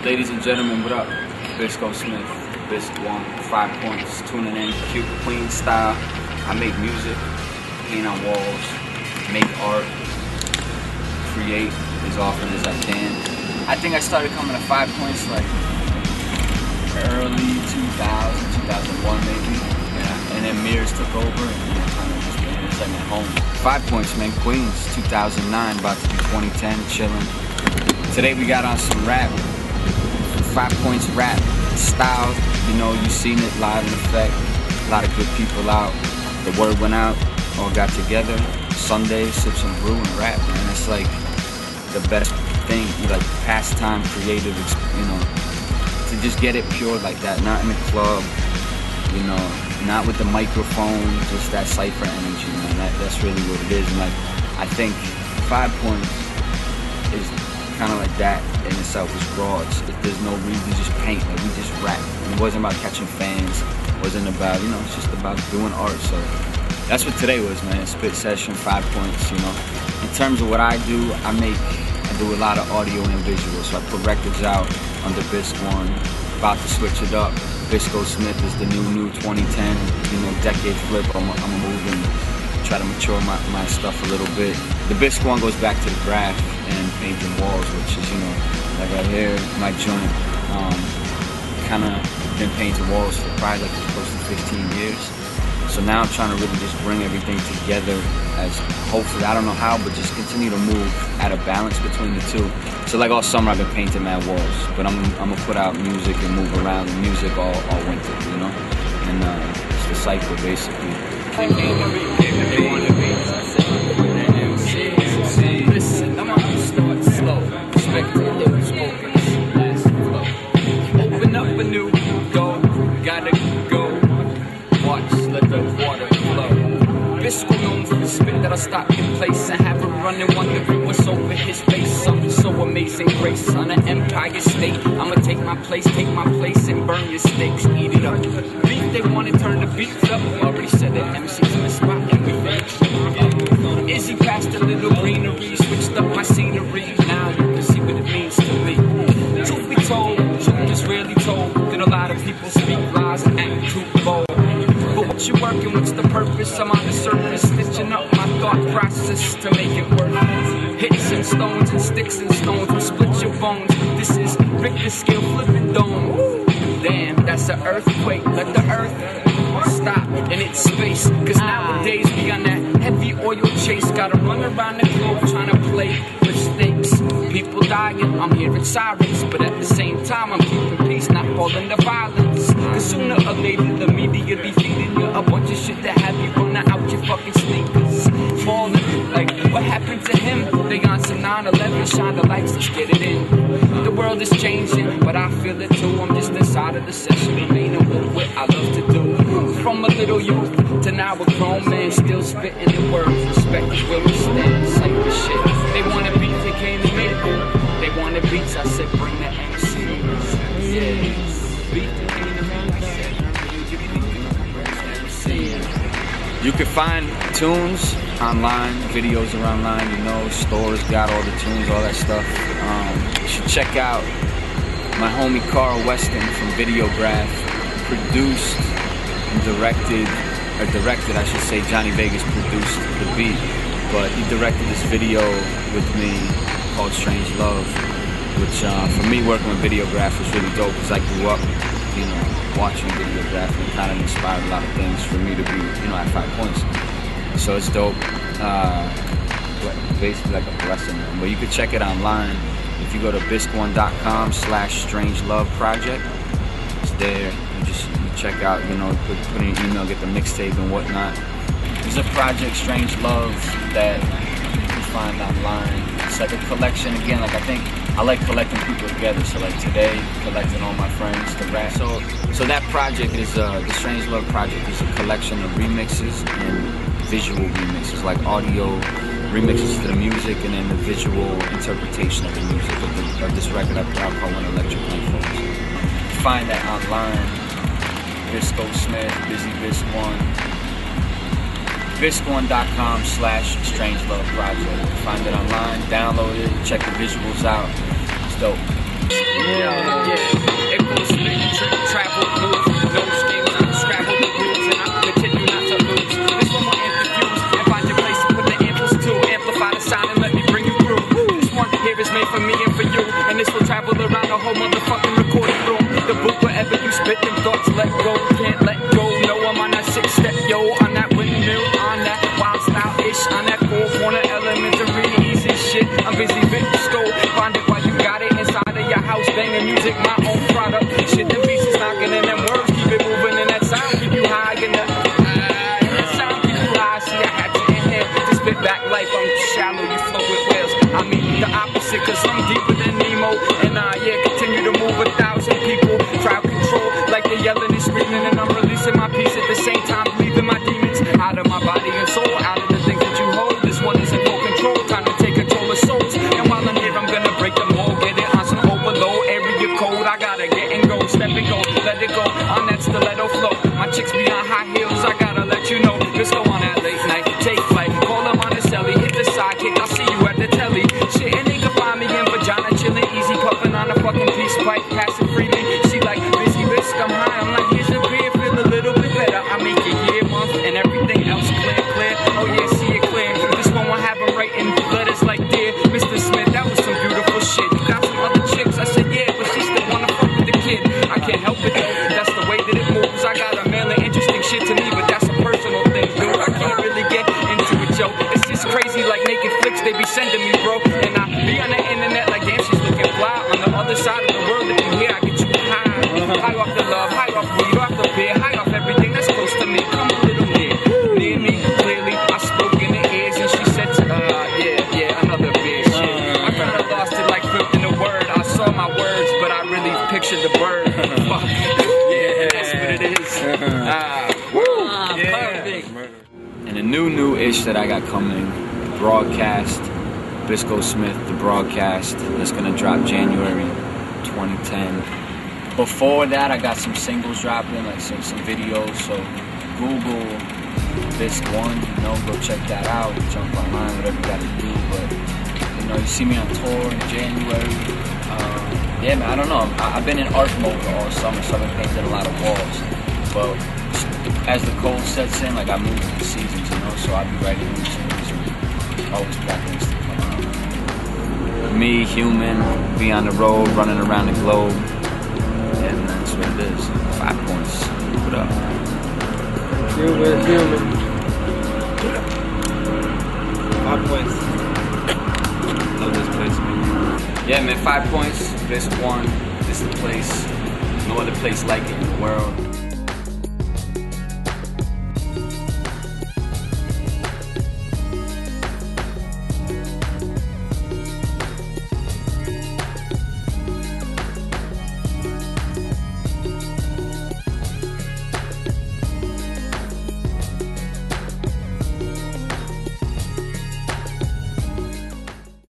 Ladies and gentlemen, what up? Bisco Smith, Bisc One, 5 Pointz, tuning in, cute queen style. I make music, paint on walls, make art, create as often as I can. I think I started coming to 5 Pointz like early 2000, 2001 maybe. Yeah. And then Meres took over and kind of just been like home. 5 Pointz, man, Queens, 2009, about to be 2010, chilling. Today we got on some rap, 5 Pointz rap style. You know, you seen it live in effect. A lot of good people out. The word went out, all got together. Sunday, sip some brew and rap, man. It's like the best thing, like pastime, creative, you know, to just get it pure like that, not in a club, you know, not with the microphone, just that cipher energy, man. That, that's really what it is. And like, I think 5 Pointz kind of like that in itself. It's raw. It's, it, there's no reason to just paint. Like we just rap. It wasn't about catching fans. It wasn't about you know. It's just about doing art. So that's what today was, man. Spit session, 5 Pointz. You know. In terms of what I do, I make. I do a lot of audio and visual. So I put records out under Bisc One. About to switch it up. Bisco Smith is the new new 2010. You know, decade flip. I'm, I'm moving try to mature my, my stuff a little bit. The Bisc one goes back to the graf and painting walls, which is, you know, like right here, my joint, um, kind of been painting walls for probably like close to 15 years. So now I'm trying to really just bring everything together as hopefully, I don't know how, but just continue to move at a balance between the two. So like all summer I've been painting mad walls, but I'm, I'm gonna put out music and move around music all, all winter, you know? And uh, it's the cycle basically. Gotta go. Watch, let the water flow. Bisco the spit that'll stop in place and have a running wondering what's over his face. Something so amazing grace on an empire state. I'ma take my place, take my place and burn your steaks. Eat it up. Beat they wanna turn the beats up. Already said that MC's in the spot and we up. Izzy passed a little greenery, switched up my scenery. Now you can see what it means to me. Truth be told, truth is rarely told. That a lot of people speak lies and act too bold. But what you working, what's the purpose? I'm on the surface, process to make it work. Hits and stones and sticks and stones will split your bones. This is Richter scale flipping dome. Damn, that's an earthquake. Let the earth stop in its space. Cause nowadays we on that heavy oil chase. Gotta run around the globe trying to play with stakes. People dying, I'm hearing sirens. But at the same time, I'm keeping peace, not falling to violence. Cause sooner or later, the media be feeding you a bunch of shit that have you running out your fucking sneakers. Like, what happened to him? They on some 9 11, shine the lights, let's get it in. The world is changing, but I feel it too. I'm just inside of the session, remaining with what I love to do. From a little youth to now a grown man, still spitting the words. Respect is where we stand, cypher shit. They wanna beat, they came to me. They wanted beats, I said bring the can find tunes online, videos are online, you know, stores got all the tunes, all that stuff. Um, you should check out my homie Carl Weston from Videograf, produced and directed, or directed, I should say, Johnny Vegas produced the beat, but he directed this video with me called Strange Love, which uh, for me working with Videograf was really dope because I grew up, you know, watching and kind of inspired a lot of things for me to be, you know, at 5 Pointz. So it's dope. Uh, basically like a blessing. But you can check it online if you go to bisc1.com slash strange love project. It's there. You just you check out, you know, put, put in your email, get the mixtape and whatnot. There's a project, Strange Love, that you can find online. It's like a collection again. Like I think I like collecting people together. So like today, collecting all my friends to rap. So so that project is uh, the Strange Love project is a collection of remixes and visual remixes, like audio remixes to the music and then the visual interpretation of the music of, the, of this record I put called When Electric Unfolds. Find that online. Bisco Smith, Busy Bisc One. Bisc1.com slash Strange Love Project. Find it online, download it, check the visuals out. It's dope. Yeah, yeah. Travel, no the and I continue not to lose. This one will infuse and find your place to put the to amplify the sound and let me bring you through. This one here is made for me and for you, and this will travel around the whole motherfucking recording room. The book wherever you spit them thoughts, yelling and screaming, and I'm releasing my peace at the same time, leaving my demons out of my body and soul, out of the things that you hold. This one is in full control, time to take control of souls. And while I'm here, I'm gonna break them all, get it on some overload, area code. I gotta get and go, step and go, let it go on that stiletto And a new, new ish that I got coming, the broadcast, Bisco Smith, the broadcast, that's gonna drop January 2010. Before that, I got some singles dropping, like some, some videos. So Google this one, you know, go check that out. Jump online, whatever you gotta do. But you know, you see me on tour in January. Um, yeah, man, I don't know. I, I've been in art mode all summer, so I've been painting a lot of walls. But as the cold sets in, like I move to the seasons, you know, so I'll be new tunes and always things to come out. Me, human, be on the road, running around the globe, and that's what it is. 5 Pointz. What up? Human, human. 5 Pointz. Love this place, man. Yeah, man, 5 Pointz. This one, this is the place. No other place like it in the world.